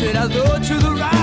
Did I look to the right.